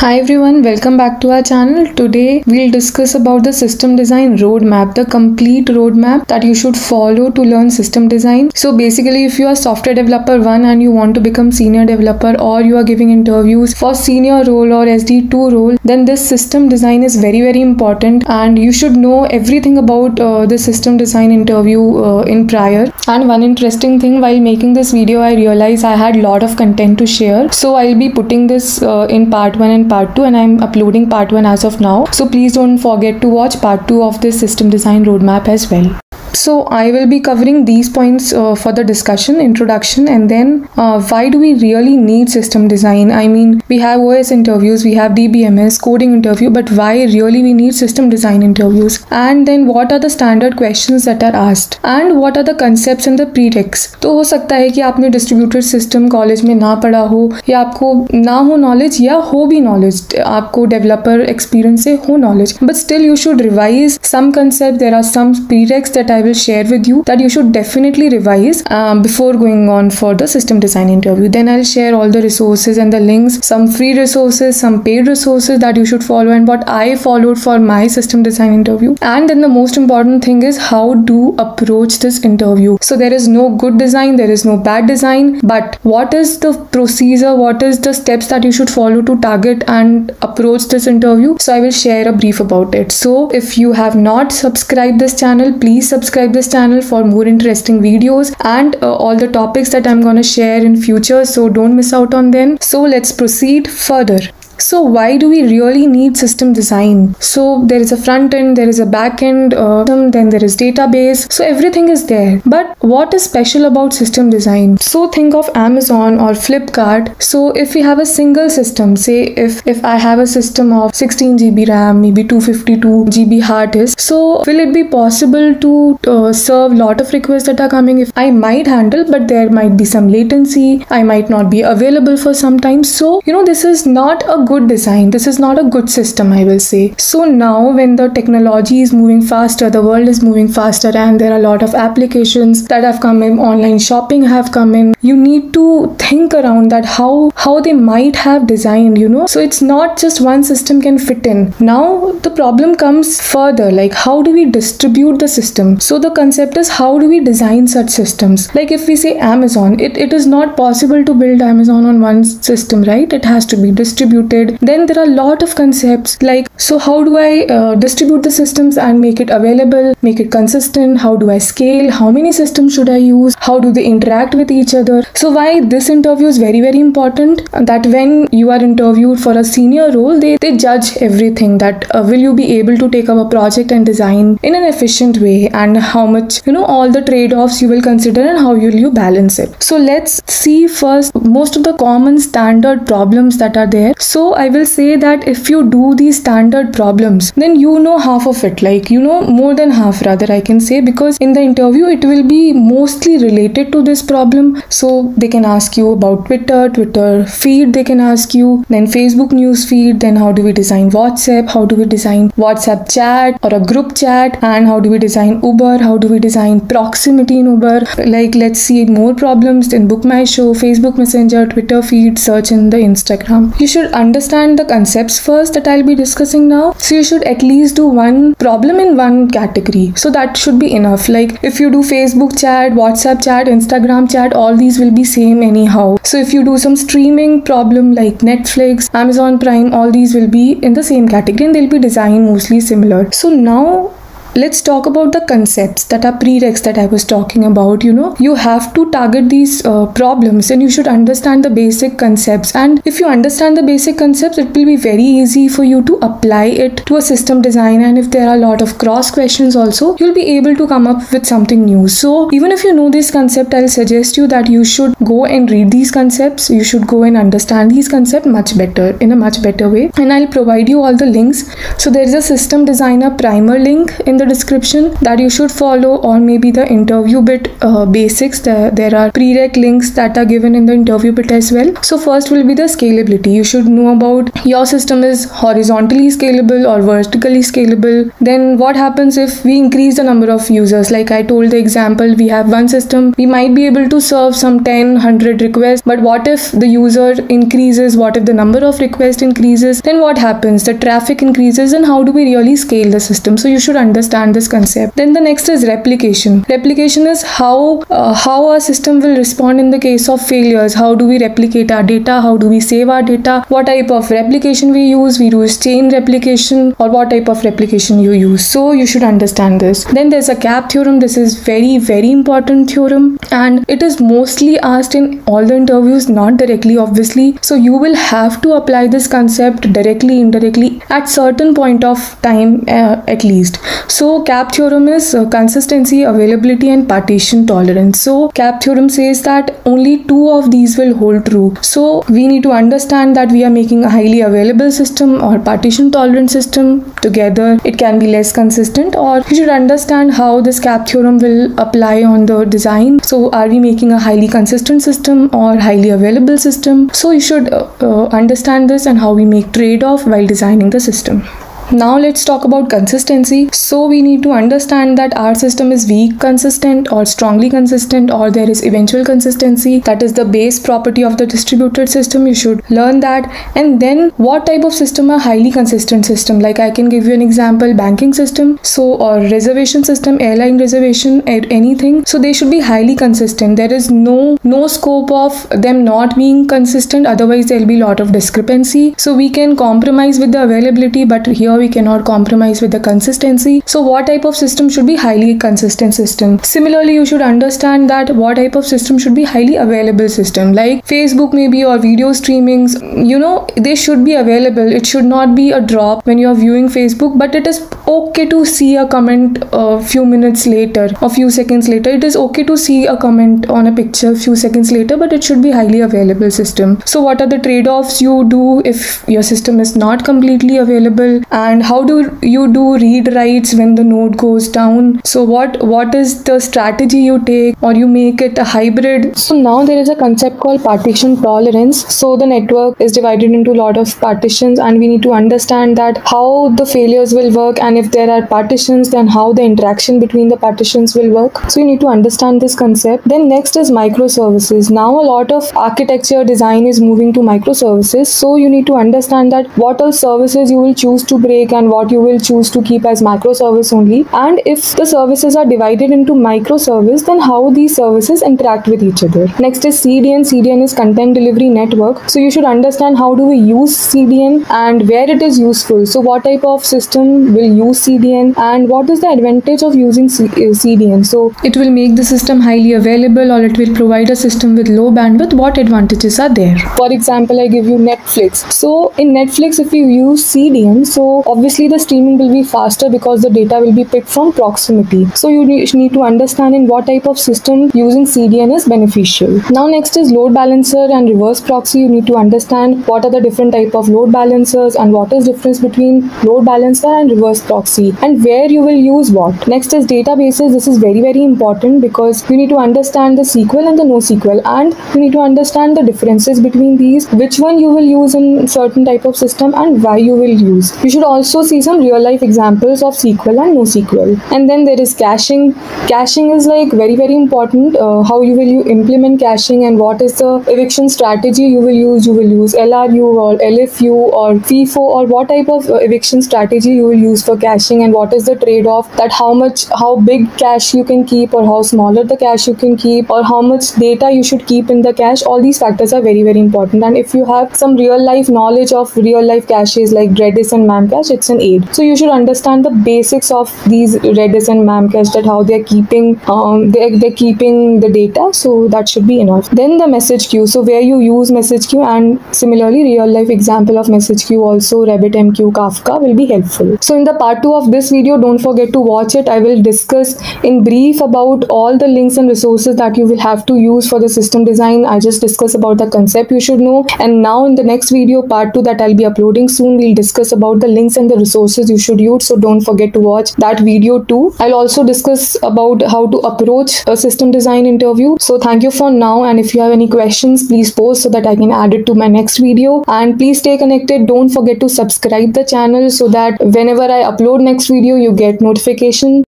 Hi everyone, welcome back to our channel. Today we'll discuss about the system design roadmap, the complete roadmap that you should follow to learn system design. So basically if you are software developer 1 and you want to become senior developer or you are giving interviews for senior role or SD2 role, then this system design is very very important and you should know everything about uh, the system design interview uh, in prior. And one interesting thing while making this video I realized I had lot of content to share. So I'll be putting this uh, in part 1 and part 2 and I'm uploading part 1 as of now. So please don't forget to watch part 2 of this system design roadmap as well. So I will be covering these points uh, for the discussion, introduction, and then uh, why do we really need system design? I mean, we have OS interviews, we have DBMS, coding interview, but why really we need system design interviews? And then what are the standard questions that are asked? And what are the concepts and the prereqs? तो हो सकता है कि आपने distributed system college में ना पढ़ा हो या आपको ना हो नॉलेज या हो भी नॉलेज आपको डेवलपर एक्सपीरियंस से हो knowledge but still you should revise some concept there are some prereqs that I will share with you that you should definitely revise um, before going on for the system design interview. Then I'll share all the resources and the links, some free resources, some paid resources that you should follow, and what I followed for my system design interview. And then the most important thing is how to approach this interview. So there is no good design, there is no bad design, but what is the procedure, what is the steps that you should follow to target and approach this interview? So I will share a brief about it. So if you have not subscribed this channel, please subscribe this channel for more interesting videos and uh, all the topics that I'm gonna share in future. So don't miss out on them. So let's proceed further. So why do we really need system design? So there is a front end, there is a back end, uh, then there is database. So everything is there. But what is special about system design? So think of Amazon or Flipkart. So if we have a single system, say if if I have a system of 16 GB RAM, maybe 252 GB hard disk. So will it be possible to uh, serve lot of requests that are coming? If I might handle, but there might be some latency. I might not be available for some time. So you know this is not a good design. This is not a good system, I will say. So now, when the technology is moving faster, the world is moving faster, and there are a lot of applications that have come in, online shopping have come in. You need to think around that how how they might have designed, you know. So it's not just one system can fit in. Now the problem comes further, like how do we distribute the system? So the concept is how do we design such systems? Like if we say Amazon, it, it is not possible to build Amazon on one system, right? It has to be distributed then there are a lot of concepts like so how do i uh, distribute the systems and make it available make it consistent? How do i scale? How many systems should i use? How do they interact with each other? So why this interview is very very important that when you are interviewed for a senior role they, they judge everything that uh, will you be able to take up a project and design in an efficient way and how much you know all the trade-offs you will consider and how will you balance it. So let's see first most of the common standard problems that are there. So I will say that if you do these standard problems, then you know half of it. Like you know more than half, rather I can say, because in the interview it will be mostly related to this problem. So they can ask you about Twitter, Twitter feed. They can ask you then Facebook news feed. Then how do we design WhatsApp? How do we design WhatsApp chat or a group chat? And how do we design Uber? How do we design proximity in Uber? Like let's see more problems in Book My Show, Facebook Messenger, Twitter feed, search in the Instagram. You should understand understand the concepts first that I'll be discussing now. So you should at least do one problem in one category. So that should be enough. Like if you do Facebook chat, WhatsApp chat, Instagram chat, all these will be same anyhow. So if you do some streaming problem like Netflix, Amazon Prime, all these will be in the same category and they'll be designed mostly similar. So now let's talk about the concepts that are prereqs that I was talking about. You know, you have to target these uh, problems and you should understand the basic concepts. And if you understand the basic concepts, it will be very easy for you to apply it to a system design. And if there are a lot of cross questions also, you'll be able to come up with something new. So even if you know this concept, I'll suggest you that you should go and read these concepts. You should go and understand these concepts much better in a much better way. And I'll provide you all the links. So there is a system designer primer link in the description that you should follow or maybe the interview bit uh, basics. There, there are prereq links that are given in the interview bit as well. So first will be the scalability. You should know about your system is horizontally scalable or vertically scalable. Then what happens if we increase the number of users? Like i told the example we have one system. We might be able to serve some 10 100 requests. But what if the user increases? What if the number of requests increases? Then what happens? The traffic increases and how do we really scale the system? So you should understand this concept. Then the next is replication. Replication is how uh, how our system will respond in the case of failures. How do we replicate our data? How do we save our data? What type of replication we use? We use chain replication or what type of replication you use? So you should understand this. Then there's a CAP theorem. This is very very important theorem. And it is mostly asked in all the interviews not directly obviously. So you will have to apply this concept directly indirectly at certain point of time uh, at least so CAP theorem is uh, consistency availability and partition tolerance. So CAP theorem says that only two of these will hold true. So we need to understand that we are making a highly available system or partition tolerant system. Together it can be less consistent or you should understand how this CAP theorem will apply on the design. So are we making a highly consistent system or highly available system? So you should uh, uh, understand this and how we make trade-off while designing the system now let's talk about consistency. So we need to understand that our system is weak consistent or strongly consistent or there is eventual consistency. That is the base property of the distributed system. You should learn that. And then what type of system a highly consistent system? Like I can give you an example banking system. So or reservation system, airline reservation, anything. So they should be highly consistent. There is no no scope of them not being consistent. Otherwise there'll be a lot of discrepancy. So we can compromise with the availability but here we cannot compromise with the consistency. So what type of system should be highly consistent system? Similarly, you should understand that what type of system should be highly available system like Facebook maybe or video streamings. You know, they should be available. It should not be a drop when you are viewing Facebook, but it is okay to see a comment a few minutes later a few seconds later. It is okay to see a comment on a picture a few seconds later, but it should be highly available system. So what are the trade-offs you do if your system is not completely available and and how do you do read writes when the node goes down? So what what is the strategy you take or you make it a hybrid? So now there is a concept called partition tolerance. So the network is divided into a lot of partitions and we need to understand that how the failures will work and if there are partitions then how the interaction between the partitions will work. So you need to understand this concept. Then next is microservices. Now a lot of architecture design is moving to microservices. So you need to understand that what all services you will choose to break and what you will choose to keep as microservice only. And if the services are divided into microservice then how these services interact with each other. Next is cdn cdn is content delivery network. So you should understand how do we use cdn and where it is useful. So what type of system will use cdn and what is the advantage of using C- uh, cdn so it will make the system highly available or it will provide a system with low bandwidth. What advantages are there? For example i give you netflix. So in netflix if you use cdn so obviously the streaming will be faster because the data will be picked from proximity. So you need to understand in what type of system using cdn is beneficial. Now next is load balancer and reverse proxy. You need to understand what are the different type of load balancers and what is difference between load balancer and reverse proxy and where you will use what. Next is databases. This is very very important because you need to understand the sql and the NoSQL and you need to understand the differences between these which one you will use in certain type of system and why you will use. You should also see some real life examples of SQL and NoSQL. And then there is caching. Caching is like very very important. Uh, how you will you implement caching and what is the eviction strategy you will use. You will use LRU or LFU or FIFO or what type of uh, eviction strategy you will use for caching and what is the trade-off that how much how big cache you can keep or how smaller the cache you can keep or how much data you should keep in the cache. All these factors are very very important. And if you have some real life knowledge of real life caches like Redis and Memcache it's an aid. So you should understand the basics of these redis and memcache that how they're keeping um, they're, they're keeping the data so that should be enough. Then the message queue. So where you use message queue and similarly real life example of message queue also RabbitMQ kafka will be helpful. So in the part 2 of this video don't forget to watch it. I will discuss in brief about all the links and resources that you will have to use for the system design. I just discuss about the concept you should know. And now in the next video part 2 that i'll be uploading soon we'll discuss about the links and the resources you should use so don't forget to watch that video too. I'll also discuss about how to approach a system design interview. So thank you for now and if you have any questions please post so that i can add it to my next video. And please stay connected. Don't forget to subscribe the channel so that whenever i upload next video you get notification